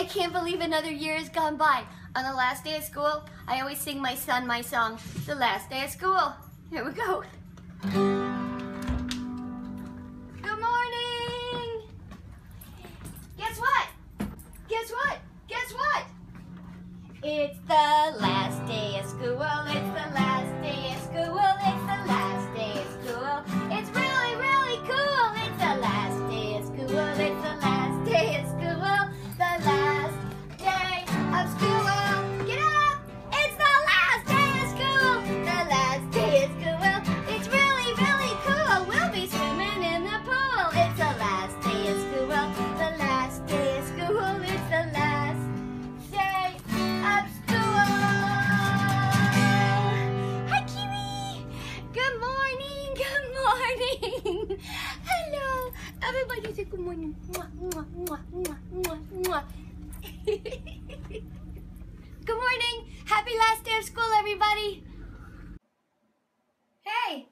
I can't believe another year has gone by. On the last day of school, I always sing my son my song, The Last Day of School. Here we go. Good morning! Guess what? Guess what? Guess what? It's the last morning. Hello. Everybody say good morning. Mwah, mwah, mwah, mwah, mwah, mwah. good morning. Happy last day of school, everybody. Hey,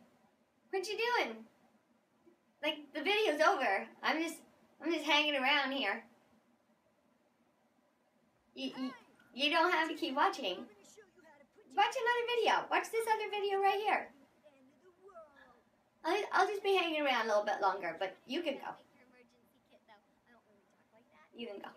what you doing? Like the video's over. I'm just, I'm just hanging around here. You, you, you don't have to keep watching. Watch another video. Watch this other video right here. Hanging around a little bit longer, but you can go. You can go.